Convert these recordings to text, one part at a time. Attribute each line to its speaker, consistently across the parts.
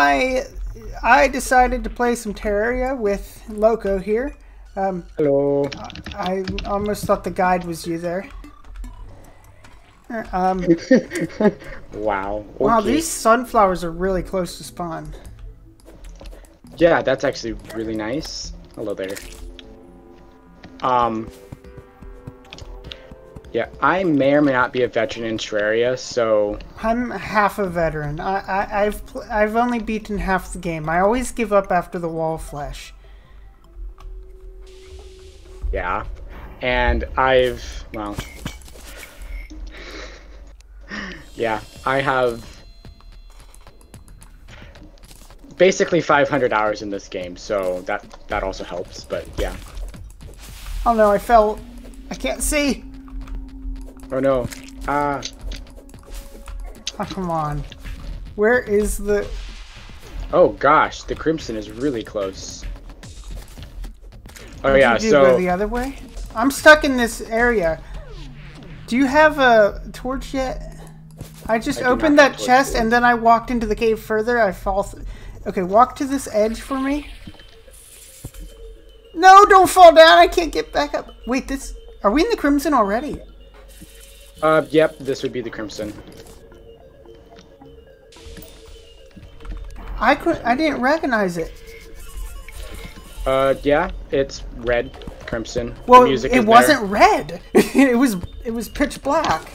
Speaker 1: Hi, I decided to play some Terraria with Loco here. Um,
Speaker 2: Hello.
Speaker 1: I almost thought the guide was you there. Um,
Speaker 2: wow.
Speaker 1: Wow, these sunflowers are really close to spawn.
Speaker 2: Yeah, that's actually really nice. Hello there. Um. Yeah, I may or may not be a veteran in Terraria, so
Speaker 1: I'm half a veteran. I, I, I've pl- I've only beaten half the game. I always give up after the wall flesh.
Speaker 2: yeah. And I've well. Yeah, I have basically 500 hours in this game, so that that also helps. But yeah.
Speaker 1: Oh no, I fell. I can't see.
Speaker 2: Oh no. Ah.
Speaker 1: Oh, come on. Where is the?
Speaker 2: Oh gosh, the crimson is really close. Oh
Speaker 1: Did
Speaker 2: yeah,
Speaker 1: you
Speaker 2: so
Speaker 1: go the other way? I'm stuck in this area. Do you have a torch yet? I just
Speaker 2: I
Speaker 1: opened that chest and then I walked into the cave further. I fall. Th- okay, walk to this edge for me. No, don't fall down. I can't get back up. Wait, this. Are we in the crimson already?
Speaker 2: Uh yep, this would be the crimson.
Speaker 1: I could. I didn't recognize it.
Speaker 2: Uh yeah, it's red crimson.
Speaker 1: Well, it wasn't
Speaker 2: there.
Speaker 1: red. it was. It was pitch black.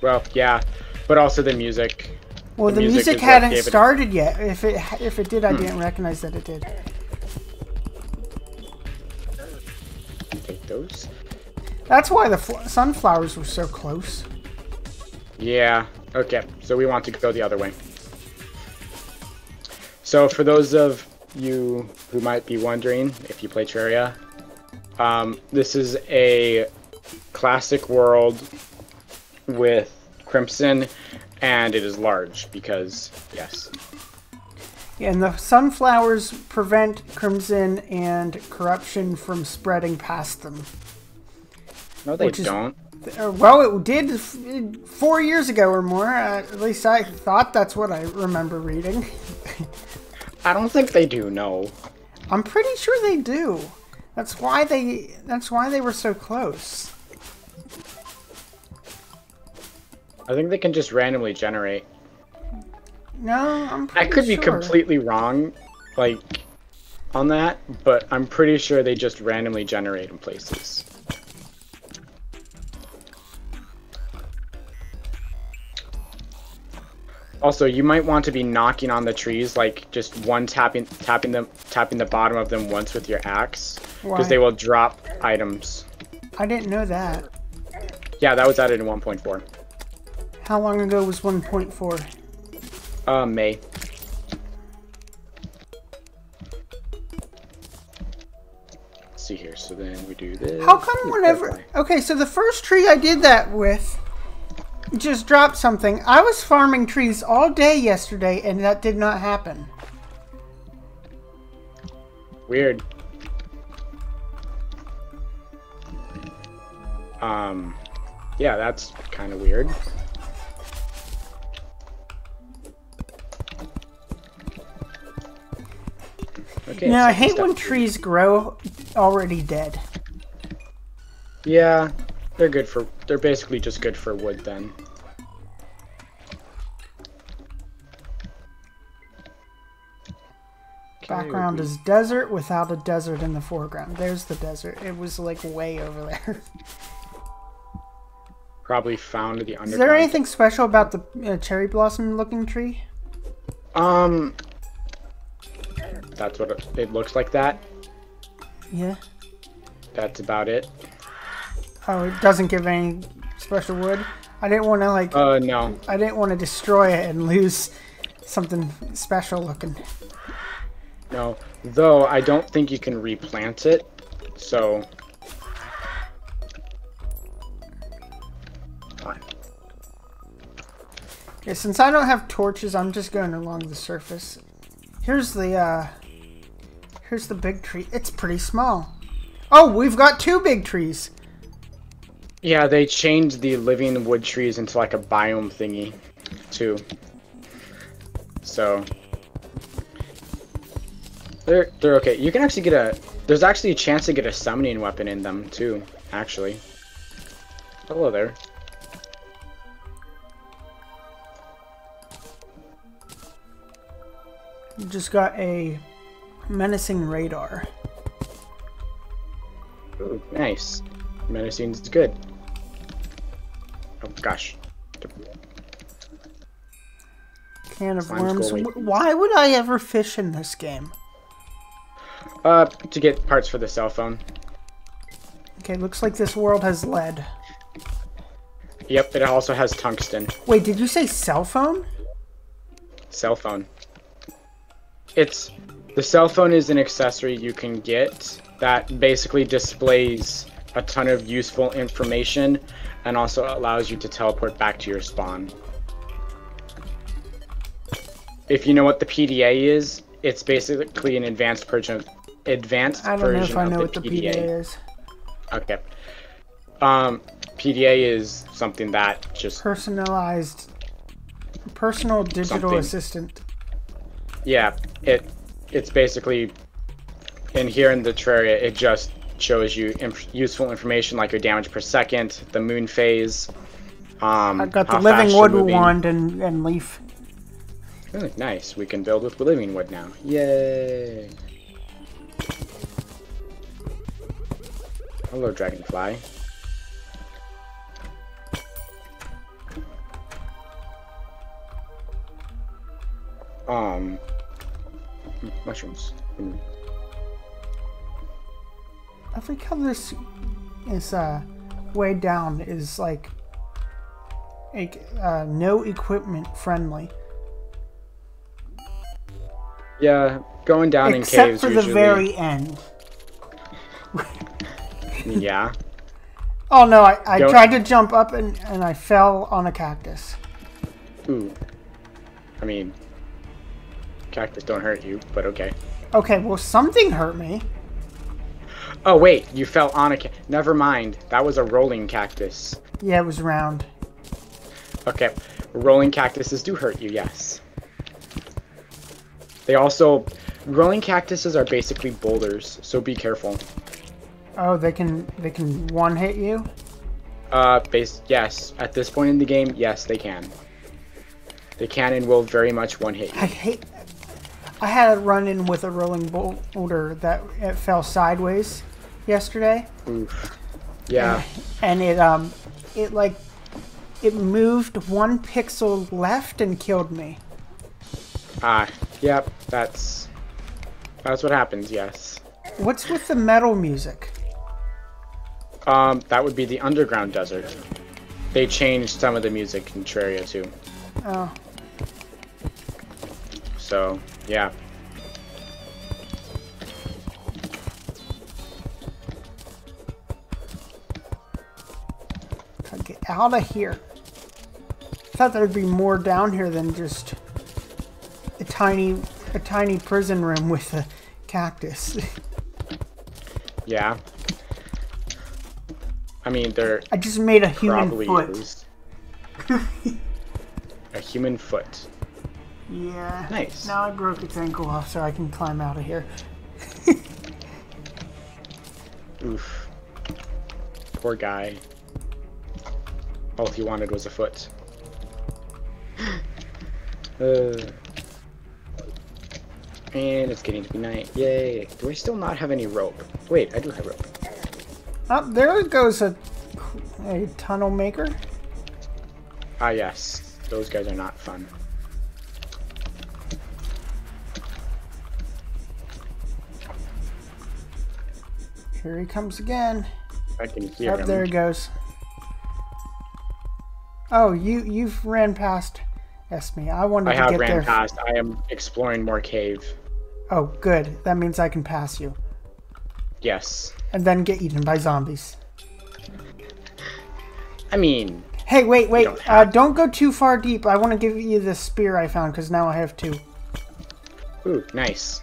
Speaker 2: Well, yeah, but also the music.
Speaker 1: Well,
Speaker 2: The
Speaker 1: the,
Speaker 2: music
Speaker 1: music, hadn't
Speaker 2: Hmm.
Speaker 1: started yet. If it if it did, I didn't recognize that it did.
Speaker 2: Take those.
Speaker 1: That's why the sunflowers were so close.
Speaker 2: Yeah. Okay. So we want to go the other way. So for those of you who might be wondering if you play Terraria, um, this is a classic world with Crimson, and it is large because yes.
Speaker 1: And the sunflowers prevent crimson and corruption from spreading past them.
Speaker 2: No, they
Speaker 1: is-
Speaker 2: don't.
Speaker 1: Uh, Well, it did f- four years ago or more. Uh, at least I thought that's what I remember reading.
Speaker 2: I don't think they do. No.
Speaker 1: I'm pretty sure they do. That's why they. That's why they were so close.
Speaker 2: I think they can just randomly generate.
Speaker 1: No, I'm.
Speaker 2: I could be completely wrong, like on that, but I'm pretty sure they just randomly generate in places. Also, you might want to be knocking on the trees, like just one tapping, tapping them, tapping the bottom of them once with your axe, because they will drop items.
Speaker 1: I didn't know that.
Speaker 2: Yeah, that was added in 1.4.
Speaker 1: How long ago was 1.4?
Speaker 2: Uh, May. Let's see here. So then we do this.
Speaker 1: How come whenever? Okay, so the first tree I did that with just dropped something. I was farming trees all day yesterday, and that did not happen.
Speaker 2: Weird. Um, yeah, that's kind of weird. Okay.
Speaker 1: Yeah, I hate when trees grow already dead.
Speaker 2: Yeah, they're good for. They're basically just good for wood then.
Speaker 1: Background is desert without a desert in the foreground. There's the desert. It was like way over there.
Speaker 2: Probably found the underground.
Speaker 1: Is there anything special about the uh, cherry blossom looking tree?
Speaker 2: Um, that's what it, it looks like. That.
Speaker 1: Yeah.
Speaker 2: That's about it.
Speaker 1: Oh, it doesn't give any special wood. I didn't want to like.
Speaker 2: Uh, no.
Speaker 1: I didn't want to destroy it and lose something special looking.
Speaker 2: No, though I don't think you can replant it. So
Speaker 1: Okay, since I don't have torches, I'm just going along the surface. Here's the uh here's the big tree. It's pretty small. Oh, we've got two big trees.
Speaker 2: yeah, they changed the living wood trees into like a biome thingy, too. So They're they're okay. You can actually get a. There's actually a chance to get a summoning weapon in them too. Actually. Hello there.
Speaker 1: You just got a menacing radar.
Speaker 2: Ooh, nice. Menacing's good. Oh gosh.
Speaker 1: Can of
Speaker 2: Slime's
Speaker 1: worms. Why would I ever fish in this game?
Speaker 2: Uh, to get parts for the cell phone.
Speaker 1: Okay, looks like this world has lead.
Speaker 2: Yep, it also has tungsten.
Speaker 1: Wait, did you say cell phone?
Speaker 2: Cell phone. It's the cell phone is an accessory you can get that basically displays a ton of useful information and also allows you to teleport back to your spawn. If you know what the PDA is, it's basically an advanced version advanced
Speaker 1: I don't know
Speaker 2: version
Speaker 1: if I know what the
Speaker 2: PDA.
Speaker 1: PDA is.
Speaker 2: Okay. Um, PDA is something that just
Speaker 1: Personalized, personal digital
Speaker 2: Something.
Speaker 1: assistant.
Speaker 2: yeah, it it's basically in here in the Terraria, it just shows you useful information like your damage per second, the moon phase. Um,
Speaker 1: I've got the living wood wand and, and leaf.
Speaker 2: Ooh, nice. We can build with living wood now. Yay! Hello, dragonfly. Um, mushrooms. Mm.
Speaker 1: I think how this is uh, way down is like a, uh, no equipment friendly,
Speaker 2: Yeah, going down in caves.
Speaker 1: except for the
Speaker 2: usually.
Speaker 1: very end.
Speaker 2: Yeah.
Speaker 1: Oh no! I, I
Speaker 2: Don't-
Speaker 1: tried to jump up and, and I fell on a cactus.
Speaker 2: Ooh. I mean, cactus don't hurt you, but okay.
Speaker 1: Okay, well something hurt me.
Speaker 2: Oh wait, you fell on a ca- Never mind. That was a rolling cactus.
Speaker 1: Yeah, it was round.
Speaker 2: Okay, rolling cactuses do hurt you, yes. They also, rolling cactuses are basically boulders, so be careful.
Speaker 1: Oh, they can they can one hit you.
Speaker 2: Uh, base, yes. At this point in the game, yes, they can. They can and will very much one hit you.
Speaker 1: I hate. I had a run in with a rolling boulder that it fell sideways yesterday,
Speaker 2: Oof. Yeah.
Speaker 1: and it um it like it moved one pixel left and killed me.
Speaker 2: Ah, yep. That's that's what happens. Yes.
Speaker 1: What's with the metal music?
Speaker 2: Um, that would be the underground desert. They changed some of the music in Terraria too.
Speaker 1: Oh,
Speaker 2: So yeah.
Speaker 1: gotta get out of here. I thought there'd be more down here than just a tiny a tiny prison room with a cactus.
Speaker 2: Yeah. I mean, they're
Speaker 1: I just made a human foot.
Speaker 2: a human foot.
Speaker 1: Yeah.
Speaker 2: Nice.
Speaker 1: Now I broke its ankle off so I can climb out of here.
Speaker 2: Oof. Poor guy. All he wanted was a foot. uh. And it's getting to be night. Yay. Do I still not have any rope? Wait, I do have rope.
Speaker 1: Oh, there goes a, a tunnel maker.
Speaker 2: Ah, yes. Those guys are not fun.
Speaker 1: Here he comes again.
Speaker 2: I can hear
Speaker 1: Up
Speaker 2: him.
Speaker 1: there he goes. Oh, you you've ran past Esme. I wanted
Speaker 2: I
Speaker 1: to
Speaker 2: have ran past. I am exploring more cave.
Speaker 1: Oh, good. That means I can pass you
Speaker 2: Yes.
Speaker 1: and then get eaten by zombies.
Speaker 2: I mean,
Speaker 1: Hey, wait, wait.
Speaker 2: don't
Speaker 1: uh, don't go too far deep. I want to give you the spear I found because now I have two.
Speaker 2: ooh, nice.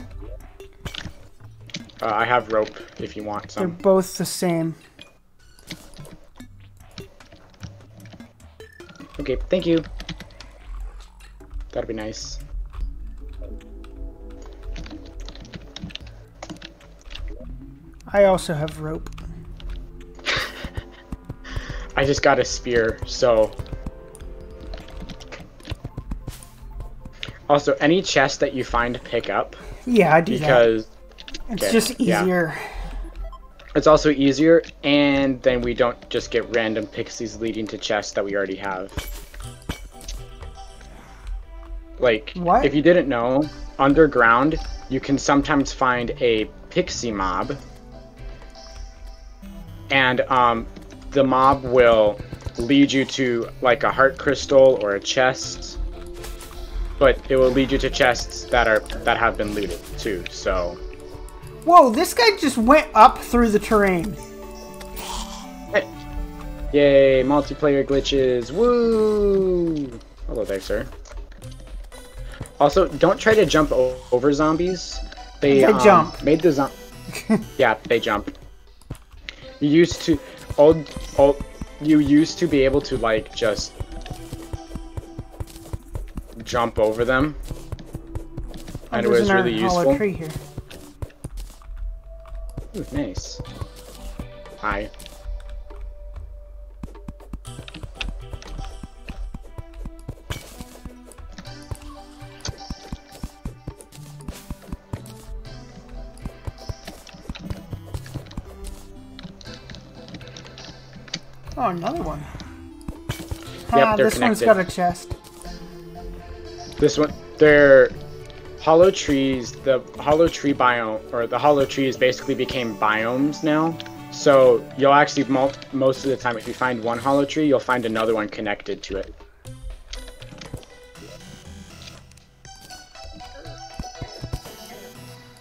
Speaker 2: Uh, I have rope if you want
Speaker 1: They're both the same.
Speaker 2: Okay, thank you. That'd be nice.
Speaker 1: I also have rope.
Speaker 2: I just got a spear, so. Also, any chest that you find, pick up
Speaker 1: Yeah, I do
Speaker 2: because
Speaker 1: that. It's
Speaker 2: okay,
Speaker 1: just
Speaker 2: yeah.
Speaker 1: easier.
Speaker 2: it's also easier, and then we don't just get random pixies leading to chests that we already have. Like,
Speaker 1: What?
Speaker 2: if you didn't know, underground, you can sometimes find a pixie mob, and um, the mob will lead you to like a heart crystal or a chest, but it will lead you to chests that are that have been looted too. So.
Speaker 1: Whoa, this guy just went up through the terrain. Hey.
Speaker 2: Yay, multiplayer glitches. Woo! Hello there, sir. Also, don't try to jump over zombies. They,
Speaker 1: They
Speaker 2: um,
Speaker 1: jump.
Speaker 2: Made the zom- Yeah, they jump. You used to old old you used to be able to like just jump over them.
Speaker 1: Oh,
Speaker 2: And it was really useful.
Speaker 1: tree here.
Speaker 2: Ooh, nice. Hi.
Speaker 1: Oh, another one.
Speaker 2: Yep,
Speaker 1: ah,
Speaker 2: they're
Speaker 1: this one's
Speaker 2: connected.
Speaker 1: got a chest.
Speaker 2: This one, they're hollow trees. The hollow tree biome, or the hollow trees, basically became biomes now. So you'll actually most of the time, if you find one hollow tree, you'll find another one connected to it.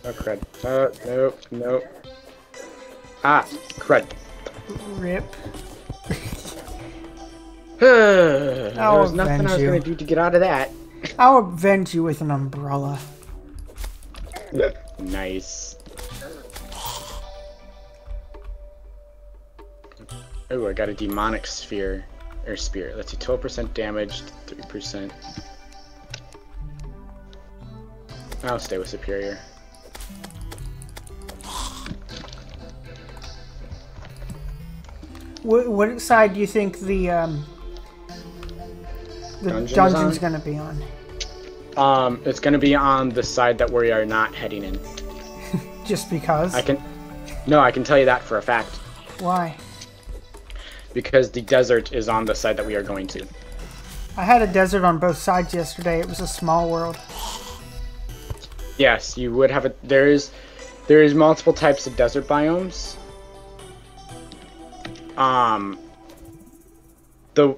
Speaker 2: Oh crud! Uh, nope, nope. Ah, crud.
Speaker 1: Rip.
Speaker 2: there
Speaker 1: I'll
Speaker 2: was nothing I was
Speaker 1: you.
Speaker 2: gonna do to get out of that.
Speaker 1: I'll avenge you with an umbrella.
Speaker 2: Nice. Oh, I got a demonic sphere. Or spear. Let's see, 12% damage, 3%. I'll stay with Superior.
Speaker 1: What, what side do you think the um, the
Speaker 2: Dungeon's
Speaker 1: dungeon's
Speaker 2: on?
Speaker 1: gonna be on?
Speaker 2: Um, it's gonna be on the side that we are not heading in.
Speaker 1: Just because?
Speaker 2: I can... No, I can tell you that for a fact.
Speaker 1: Why?
Speaker 2: Because the desert is on the side that we are going to.
Speaker 1: I had a desert on both sides yesterday. It was a small world.
Speaker 2: Yes, you would have a. There is, there is multiple types of desert biomes. Um. The,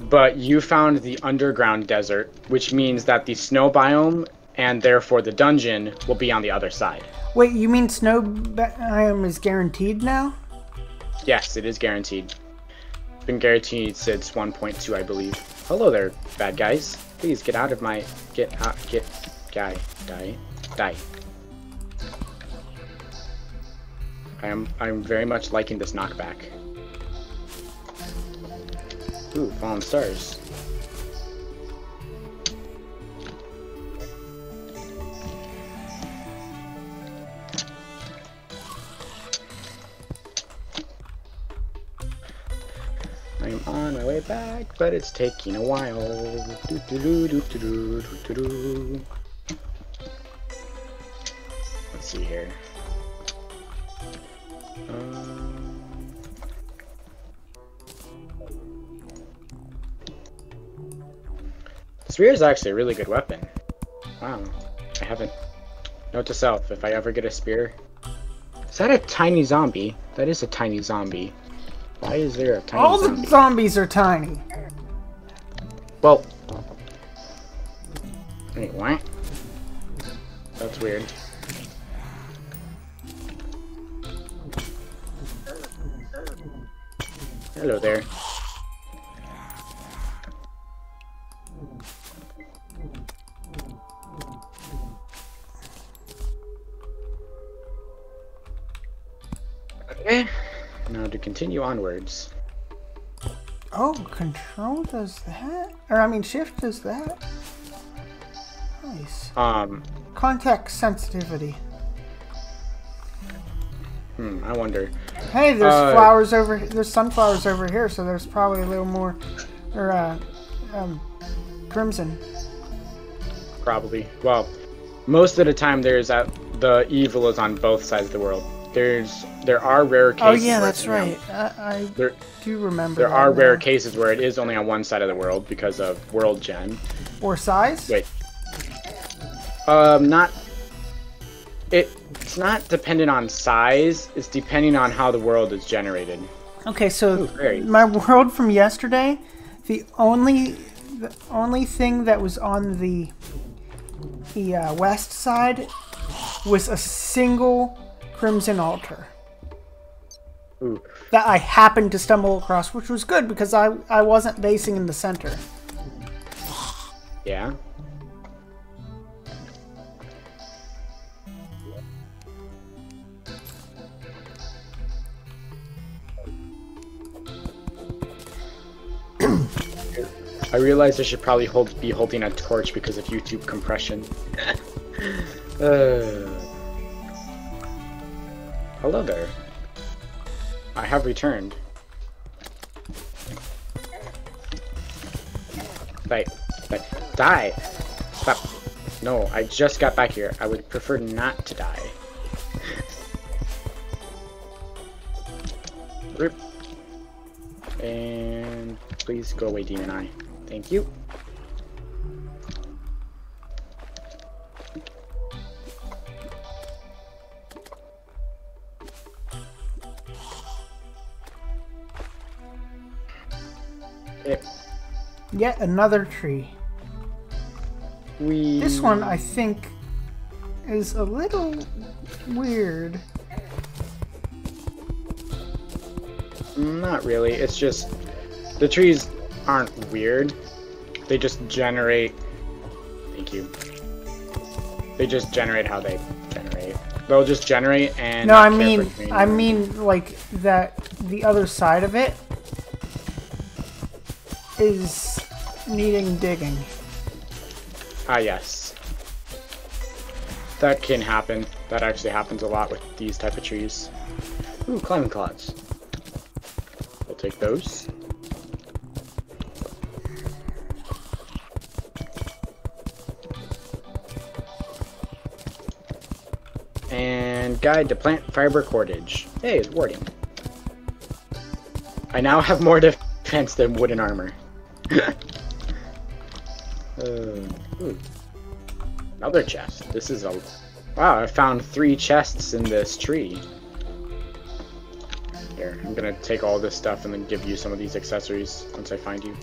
Speaker 2: but you found the underground desert, which means that the snow biome and therefore the dungeon will be on the other side.
Speaker 1: Wait, you mean snow biome is guaranteed now?
Speaker 2: Yes, it is guaranteed. It's been guaranteed since 1.2, I believe. Hello there, bad guys. Please get out of my get out get guy die die. I am I'm very much liking this knockback. Ooh, fallen stars. I'm on my way back, but it's taking a while. -doo -doo -doo. Let's see here. Spear is actually a really good weapon. Wow. I haven't. Note to self, if I ever get a spear. Is that a tiny zombie? That is a tiny zombie. Why is there a tiny
Speaker 1: All
Speaker 2: zombie?
Speaker 1: the zombies are tiny.
Speaker 2: Well. Wait, what? That's weird. Hello there. Continue onwards.
Speaker 1: Oh, control does that? Or, I mean, shift does that? Nice.
Speaker 2: Um,
Speaker 1: Context sensitivity.
Speaker 2: Hmm, I wonder.
Speaker 1: Hey, there's
Speaker 2: Uh,
Speaker 1: flowers over. There's sunflowers over here, so there's probably a little more, or uh, um, crimson.
Speaker 2: Probably. Well, most of the time there's that the evil is on both sides of the world. There's there are rare cases.
Speaker 1: Oh yeah,
Speaker 2: where
Speaker 1: that's
Speaker 2: it's, you know,
Speaker 1: right. I, I
Speaker 2: There
Speaker 1: do remember.
Speaker 2: there are rare cases where it is only on one side of the world because of world gen.
Speaker 1: or size.
Speaker 2: Wait. Um, not. It, it's not dependent on size. It's depending on how the world is generated.
Speaker 1: Okay, so
Speaker 2: Ooh,
Speaker 1: my world from yesterday, the only the only thing that was on the the uh, west side was a single crimson altar
Speaker 2: Ooh.
Speaker 1: that I happened to stumble across, which was good because I I wasn't basing in the center.
Speaker 2: Yeah. I realized I should probably hold be holding a torch because of YouTube compression. uh, hello there. I have returned. Wait, wait, die! Stop. No, I just got back here. I would prefer not to die. Rip. And please go away, Demon Eye. Thank you.
Speaker 1: Yet another tree.
Speaker 2: We.
Speaker 1: This one I think is a little weird.
Speaker 2: Not really. It's just the trees aren't weird. They just generate. Thank you. They just generate how they generate. They'll just generate and.
Speaker 1: No, I mean, I mean, like that. The other side of it is needing digging.
Speaker 2: Ah, yes. That can happen. That actually happens a lot with these type of trees. Ooh, climbing claws. We'll take those. And guide to plant fiber cordage. Hey, it's warding. I now have more defense than wooden armor. Uh, ooh. Another chest. This is a. Wow, I found three chests in this tree. Here, I'm gonna take all this stuff and then give you some of these accessories once I find you.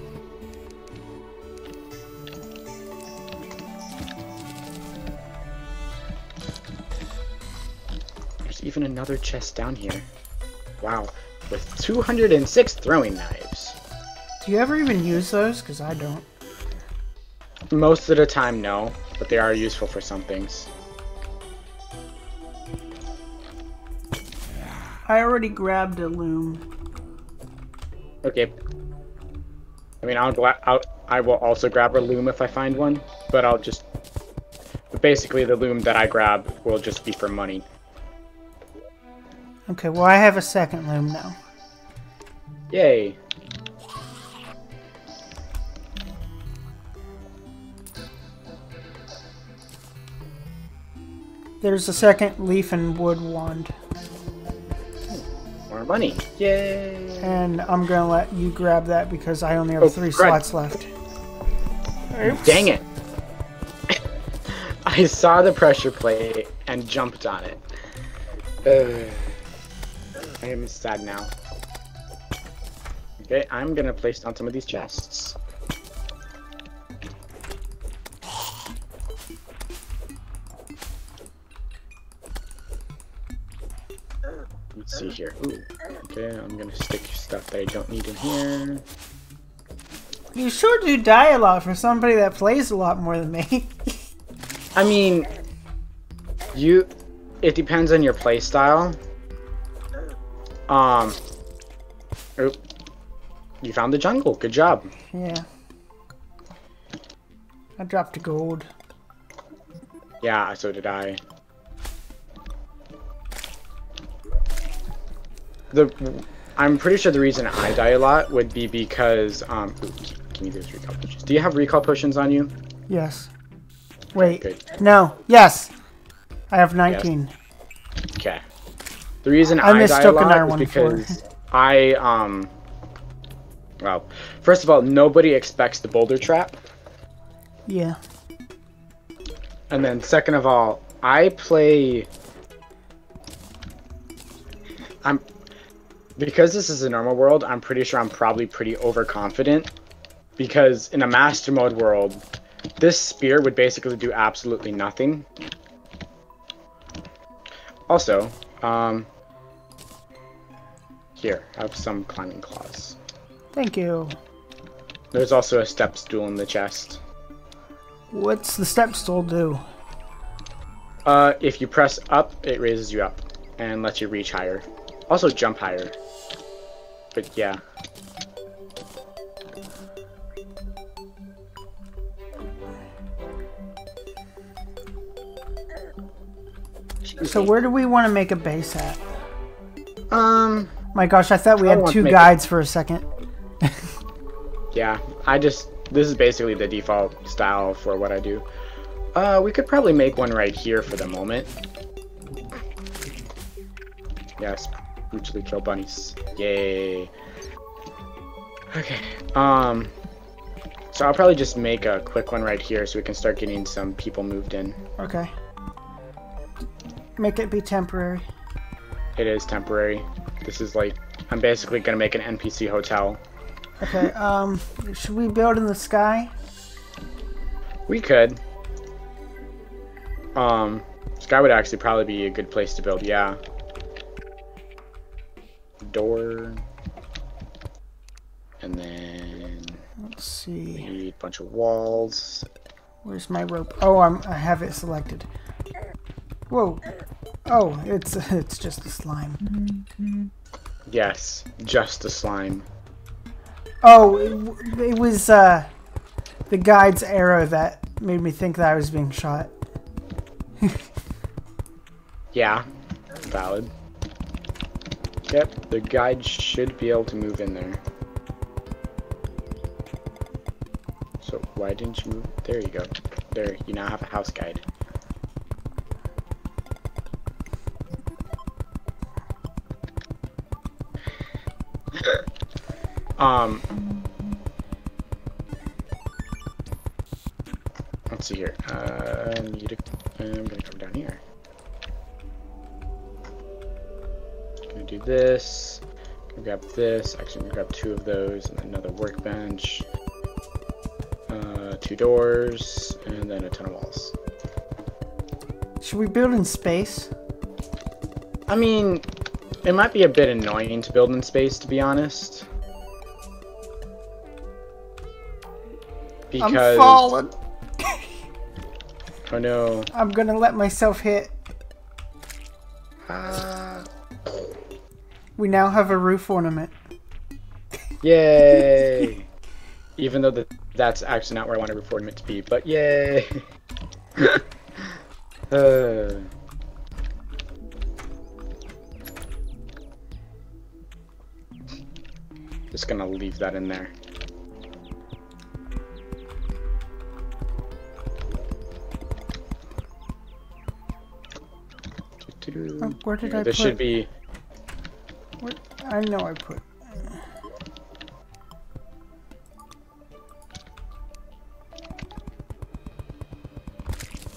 Speaker 2: There's even another chest down here. Wow, with 206 throwing knives.
Speaker 1: Do you ever even use those? Because I don't.
Speaker 2: Most of the time, no, but they are useful for some things.
Speaker 1: I already grabbed a loom.
Speaker 2: Okay. I mean, I'll, I'll I will also grab a loom if I find one, but I'll just. But basically, the loom that I grab will just be for money.
Speaker 1: Okay, well I have a second loom now.
Speaker 2: Yay!
Speaker 1: There's a second leaf and wood wand,
Speaker 2: More money! Yay!
Speaker 1: and I'm gonna let you grab that because I only have
Speaker 2: Oh,
Speaker 1: three
Speaker 2: crud.
Speaker 1: slots left. Oops.
Speaker 2: Dang it! I saw the pressure plate and jumped on it. Uh, I am sad now. Okay, I'm gonna place down some of these chests. Let's see here. Ooh. Okay, I'm gonna stick stuff that I don't need in here.
Speaker 1: You sure do die a lot for somebody that plays a lot more than me.
Speaker 2: I mean, you. It depends on your play style. Um. Oop. You found the jungle. Good job.
Speaker 1: yeah. I dropped a gold.
Speaker 2: Yeah, so did I. the I'm pretty sure the reason I die a lot would be because um. Ooh, give me those recall potions. Do you have recall potions on you?
Speaker 1: Yes. Wait. No. Yes. I have 19.
Speaker 2: Okay. The reason
Speaker 1: I
Speaker 2: I, die a lot is because I um. Well, first of all, nobody expects the boulder trap,
Speaker 1: Yeah.
Speaker 2: and then second of all, I play. I'm because this is a normal world. I'm pretty sure I'm probably pretty overconfident because in a master mode world, this spear would basically do absolutely nothing. Also, um, here I have some climbing claws.
Speaker 1: Thank you.
Speaker 2: There's also a step stool in the chest.
Speaker 1: What's the step stool do?
Speaker 2: Uh, if you press up, it raises you up and lets you reach higher. Also jump higher. But yeah.
Speaker 1: So where do we want to make a base at?
Speaker 2: Um,
Speaker 1: My gosh, I thought we
Speaker 2: I
Speaker 1: had two guides for a second.
Speaker 2: yeah. I just this is basically the default style for what I do. Uh, we could probably make one right here for the moment. Yes, brutally kill bunnies. Yay. Okay. Um. So I'll probably just make a quick one right here so we can start getting some people moved in.
Speaker 1: Okay. Make it be temporary.
Speaker 2: It is temporary. This is like I'm basically gonna make an NPC hotel.
Speaker 1: Okay, um, should we build in the sky?
Speaker 2: We could. Um, sky would actually probably be a good place to build. Yeah. Door. And then
Speaker 1: Let's see.
Speaker 2: need a bunch of walls.
Speaker 1: Where's my rope? Oh, I'm, I have it selected. Whoa. Oh, it's it's just a slime.
Speaker 2: Yes, just a slime.
Speaker 1: Oh, it, it was uh, the guide's arrow that made me think that I was being shot.
Speaker 2: Yeah, valid. Yep, the guide should be able to move in there. So why didn't you move? There you go. There, you now have a house guide. um. Let's see here. Uh, need to, I'm gonna come down here. Do this. Grab this. Actually, grab two of those and another workbench. Uh, two doors and then a ton of walls.
Speaker 1: Should we build in space?
Speaker 2: I mean, it might be a bit annoying to build in space, to be honest. Because
Speaker 1: I'm falling.
Speaker 2: oh no,
Speaker 1: I'm gonna let myself hit. We now have a roof ornament.
Speaker 2: yay! Even though that that's actually not where I want a roof ornament to be, but yay! uh, just gonna leave that in there.
Speaker 1: Oh, where did
Speaker 2: Here,
Speaker 1: I
Speaker 2: this
Speaker 1: put?
Speaker 2: should be
Speaker 1: I know I put.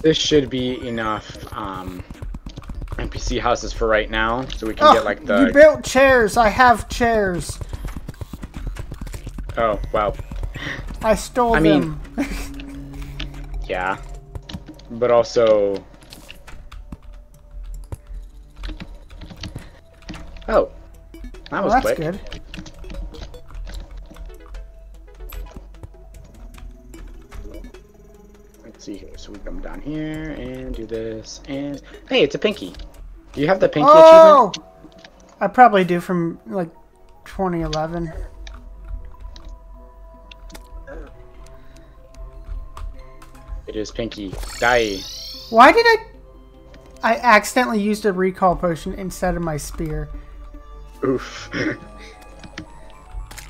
Speaker 2: this should be enough um, NPC houses for right now, so we can
Speaker 1: Oh,
Speaker 2: get like the...
Speaker 1: you built chairs. I have chairs.
Speaker 2: oh wow
Speaker 1: I stole
Speaker 2: I mean- yeah, but also
Speaker 1: that's
Speaker 2: quick.
Speaker 1: good.
Speaker 2: Let's see here. So we come down here and do this and hey, it's a pinky. Do you have the pinky
Speaker 1: Oh,
Speaker 2: achievement?
Speaker 1: I probably do from like 2011.
Speaker 2: It is pinky. Die.
Speaker 1: Why did I? I accidentally used a recall potion instead of my spear.
Speaker 2: Oof.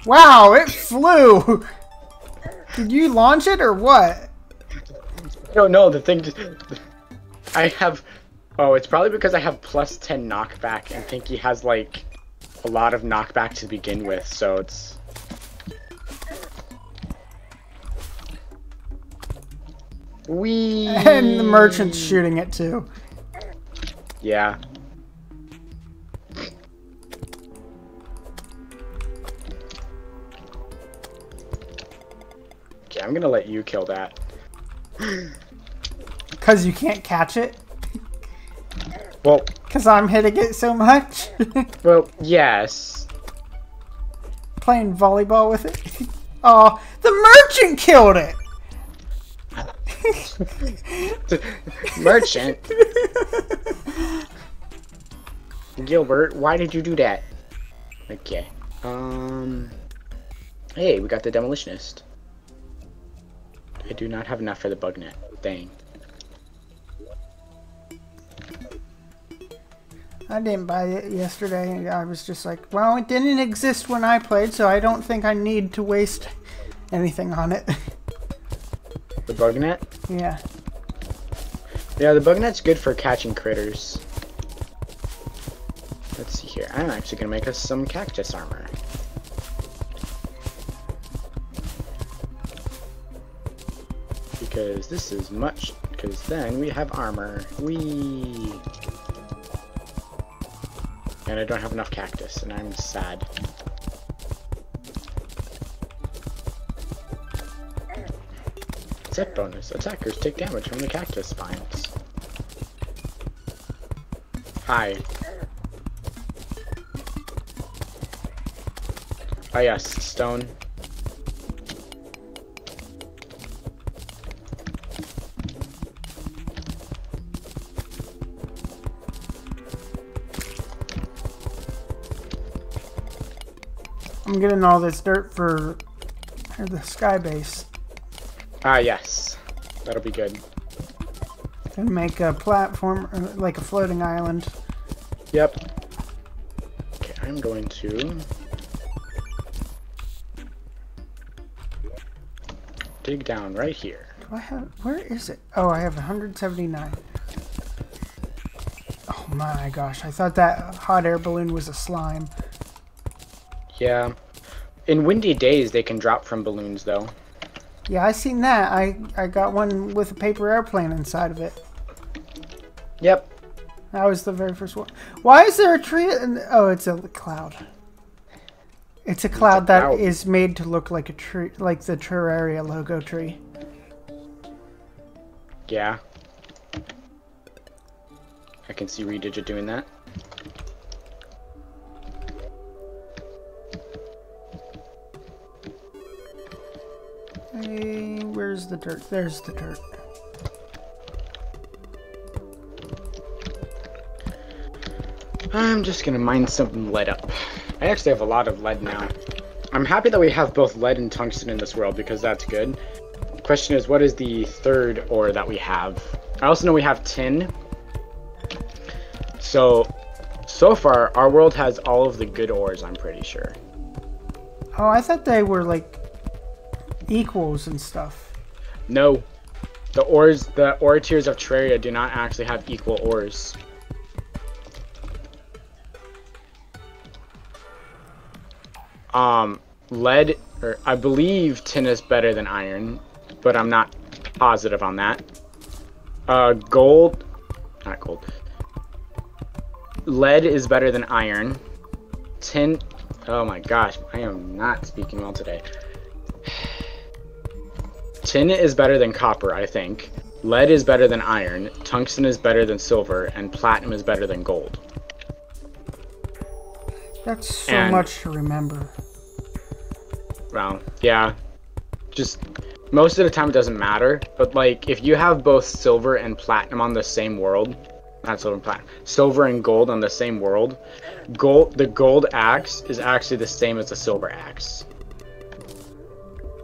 Speaker 1: Wow, it flew! Did you launch it or what?
Speaker 2: I don't know. The thing. Just, I have. Oh, it's probably because I have plus ten knockback, and Pinky has like a lot of knockback to begin with. So it's. We.
Speaker 1: And the merchant's shooting it too.
Speaker 2: Yeah. I'm gonna let you kill that.
Speaker 1: Because you can't catch it?
Speaker 2: Well,
Speaker 1: Because I'm hitting it so much?
Speaker 2: well, yes.
Speaker 1: Playing volleyball with it? Oh, the merchant killed it!
Speaker 2: Merchant. Gilbert, why did you do that? Okay. Um. Hey, we got the demolitionist. I do not have enough for the bug net. Dang.
Speaker 1: I didn't buy it yesterday. I was just like, well, it didn't exist when I played, so I don't think I need to waste anything on it.
Speaker 2: The bug net?
Speaker 1: yeah.
Speaker 2: Yeah, the bug net's good for catching critters. Let's see here. I'm actually gonna make us some cactus armor. Because this is much. Because then we have armor. We. And I don't have enough cactus, and I'm sad. Set bonus. Attackers take damage from the cactus spines. Hi. Oh yes, stone.
Speaker 1: I'm getting all this dirt for the sky base.
Speaker 2: Ah yes. That'll be good.
Speaker 1: And make a platform, like a floating island.
Speaker 2: Yep. Okay, I'm going to dig down right here.
Speaker 1: Do I have, where is it? Oh, I have 179. Oh my gosh, I thought that hot air balloon was a slime.
Speaker 2: Yeah. In windy days, they can drop from balloons, though.
Speaker 1: Yeah, I seen that. I, I got one with a paper airplane inside of it.
Speaker 2: Yep.
Speaker 1: That was the very first one. Why is there a tree? In, oh, it's a cloud. It's a cloud that
Speaker 2: cloud.
Speaker 1: is made to look like a tree, like the Terraria logo tree.
Speaker 2: Yeah. I can see Redigit doing that.
Speaker 1: Hey, where's the dirt? There's the dirt.
Speaker 2: I'm just gonna mine some lead up. I actually have a lot of lead now. I'm happy that we have both lead and tungsten in this world because that's good. Question is, what is the third ore that we have? I also know we have tin. So, so far, our world has all of the good ores, I'm pretty sure.
Speaker 1: Oh, I thought they were like equals and stuff.
Speaker 2: No, the ores, the ore tiers of Terraria do not actually have equal ores. Um, lead, or I believe tin is better than iron, but I'm not positive on that. Uh, gold, not gold. Lead is better than iron. Tin, oh my gosh, I am not speaking well today. Tin is better than copper, I think. Lead is better than iron. Tungsten is better than silver, and platinum is better than gold.
Speaker 1: That's so
Speaker 2: And-
Speaker 1: much to remember.
Speaker 2: Well, yeah. Just most of the time it doesn't matter, but like if you have both silver and platinum on the same world, not silver and platinum, silver and gold on the same world, gold the gold axe is actually the same as the silver axe.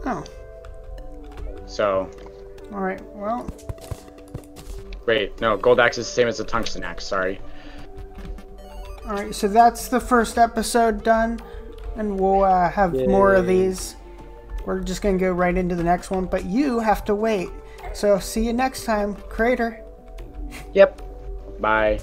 Speaker 1: Oh,
Speaker 2: So,
Speaker 1: all right. Well,
Speaker 2: wait, no, gold axe is the same as the tungsten axe, sorry.
Speaker 1: All right, so that's the first episode done, and we'll uh, have more of these. We're just gonna go right into the next one, but you have to wait. So see you next time, Crater.
Speaker 2: Yep. Bye.